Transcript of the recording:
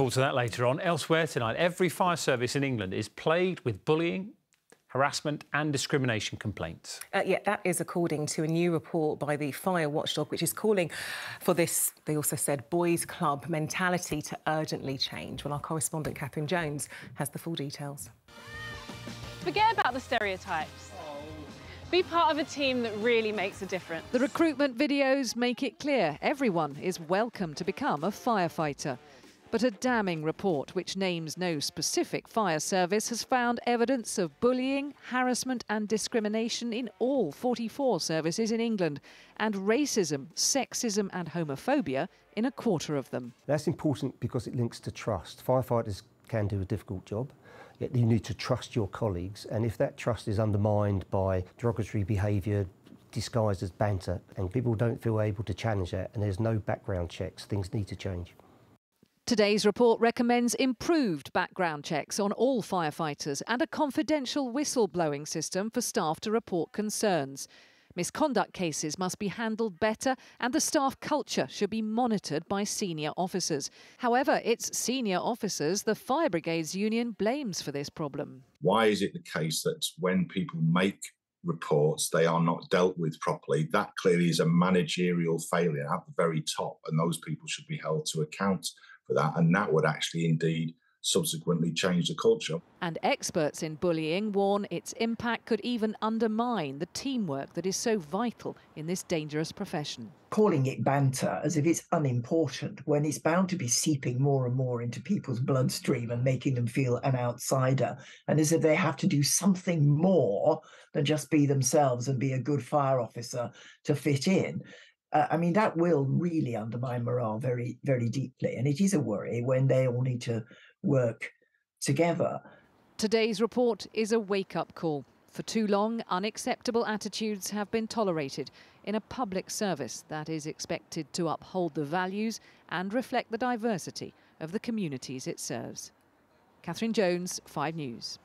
forward to that later on. Elsewhere tonight, every fire service in England is plagued with bullying, harassment and discrimination complaints. Uh, yeah, that is according to a new report by the Fire Watchdog, which is calling for this, they also said, boys' club mentality to urgently change. Well, our correspondent, Catherine Jones, has the full details. Forget about the stereotypes. Be part of a team that really makes a difference. The recruitment videos make it clear everyone is welcome to become a firefighter. But a damning report, which names no specific fire service, has found evidence of bullying, harassment, and discrimination in all 44 services in England, and racism, sexism, and homophobia in a quarter of them. That's important because it links to trust. Firefighters can do a difficult job. Yet you need to trust your colleagues, and if that trust is undermined by derogatory behaviour, disguised as banter, and people don't feel able to challenge that, and there's no background checks, things need to change. Today's report recommends improved background checks on all firefighters and a confidential whistleblowing system for staff to report concerns. Misconduct cases must be handled better and the staff culture should be monitored by senior officers. However, it's senior officers the Fire Brigades Union blames for this problem. Why is it the case that when people make reports, they are not dealt with properly? That clearly is a managerial failure at the very top, and those people should be held to account for that. And that would actually indeed subsequently change the culture. And experts in bullying warn its impact could even undermine the teamwork that is so vital in this dangerous profession. Calling it banter as if it's unimportant when it's bound to be seeping more and more into people's bloodstream and making them feel an outsider, and as if they have to do something more than just be themselves and be a good fire officer to fit in uh, I mean, that will really undermine morale very, very deeply. And it is a worry when they all need to work together. Today's report is a wake up call. For too long, unacceptable attitudes have been tolerated in a public service that is expected to uphold the values and reflect the diversity of the communities it serves. Catherine Jones, 5 News.